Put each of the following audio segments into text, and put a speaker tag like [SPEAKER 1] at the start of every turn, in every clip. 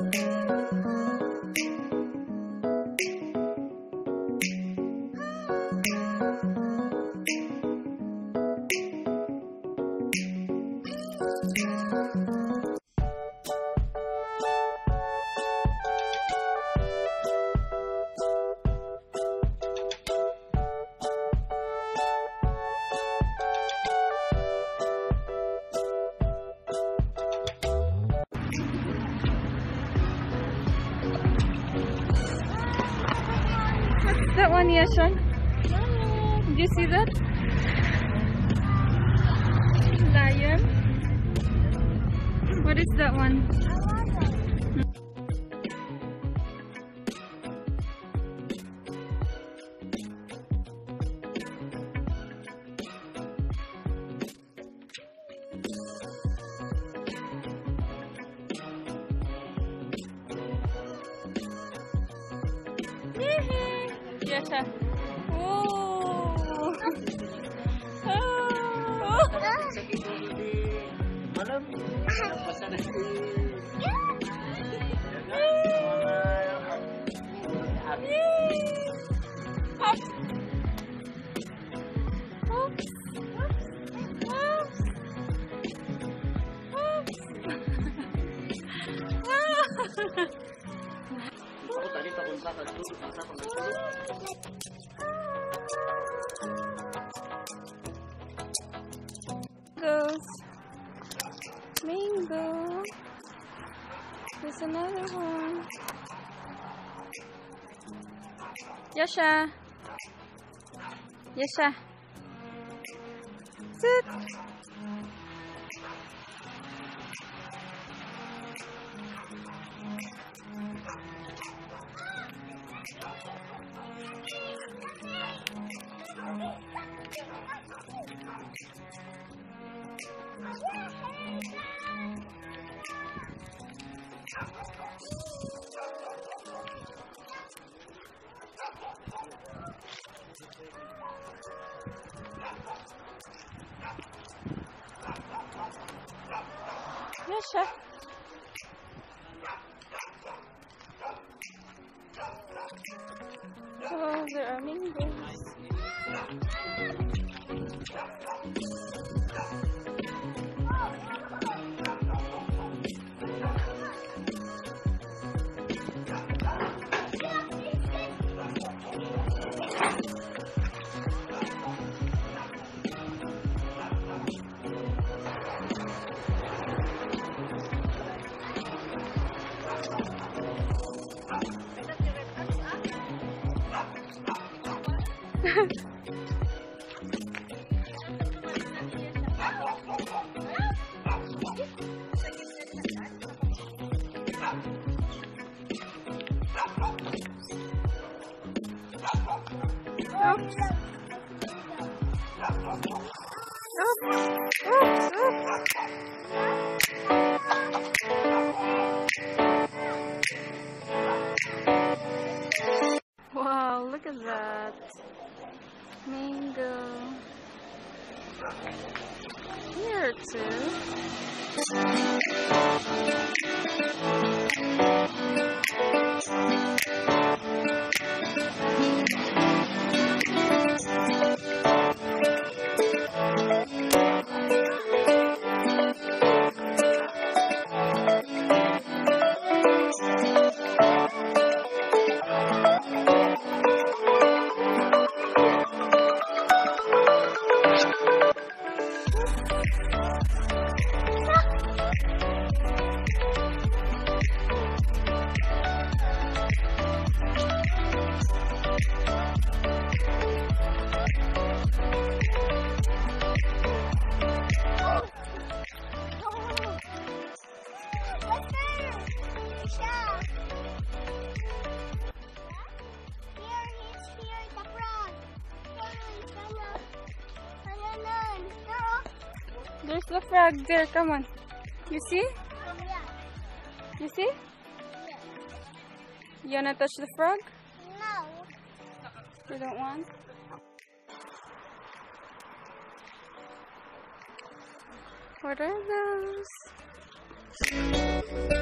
[SPEAKER 1] What's that one, Yashan? Did you see that? Lion? What is that one? Yasha. Oh. Oh.
[SPEAKER 2] Malam,
[SPEAKER 1] another one. Yasha. Yasha. Sit. Yasha. Oh, there Mango. Here too. There's the frog there. Come on. You see? You see? You wanna touch the frog? No. You don't want? What are those?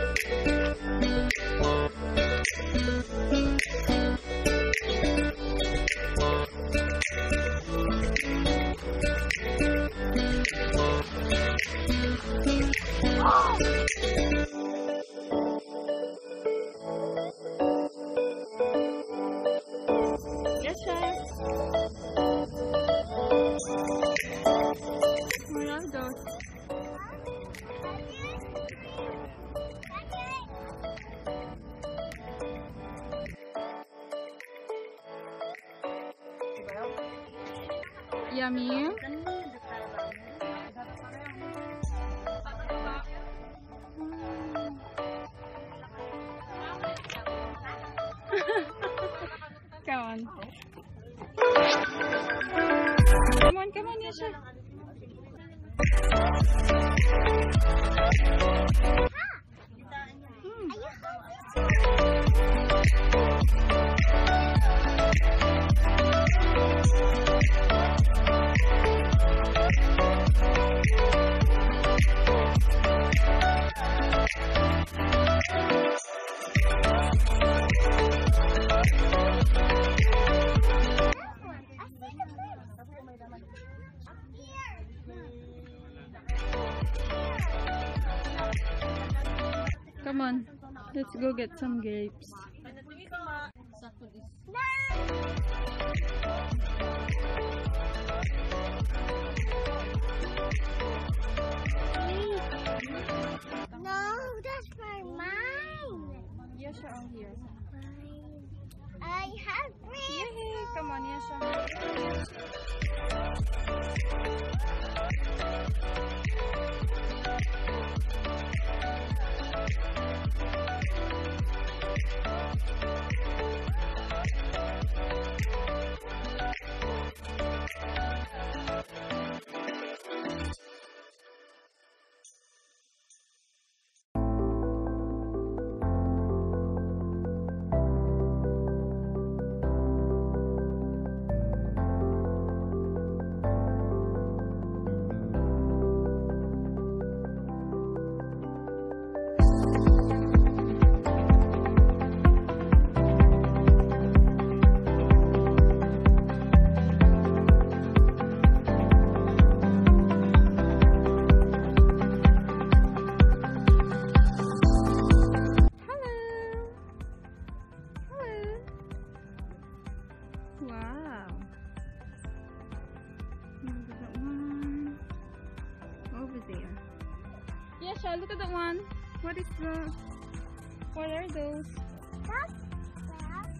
[SPEAKER 1] Yummy. Come on. Let's go get some grapes.
[SPEAKER 3] No, that's for mine.
[SPEAKER 1] Yasha on here.
[SPEAKER 3] I have grapes.
[SPEAKER 1] Come on, Yasha. Look at that one. What is the... What are those?
[SPEAKER 3] That's that.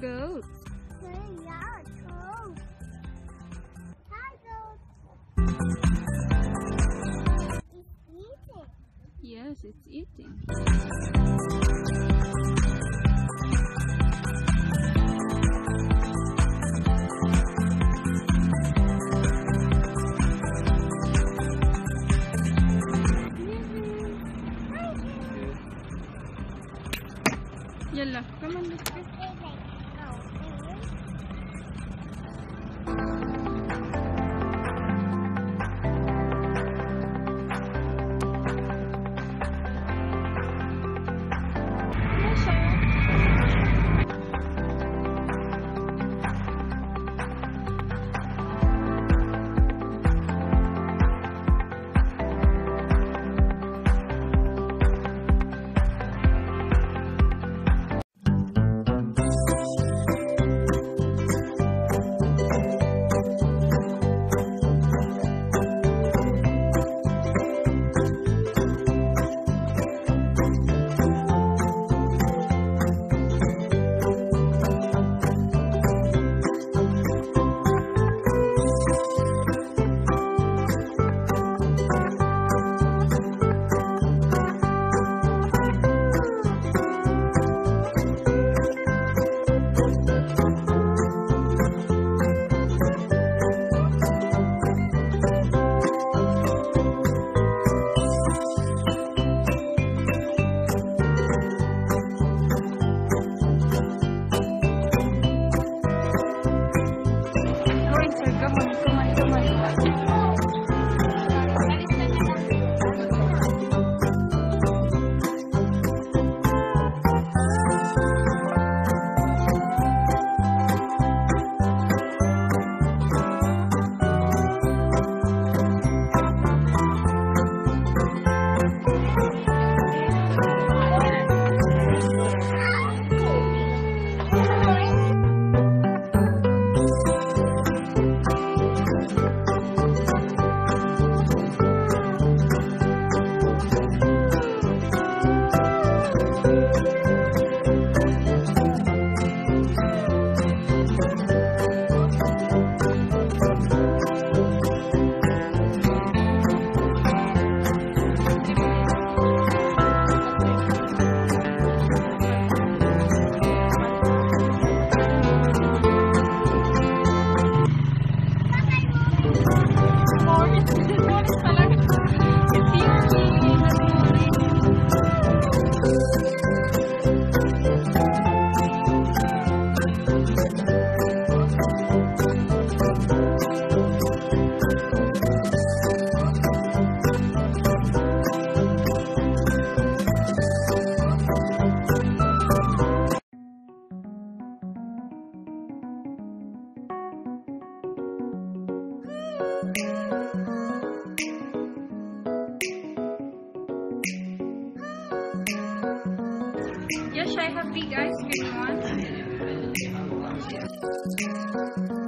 [SPEAKER 1] Goats. Yes, it's eating. Yes, I have big ice cream one.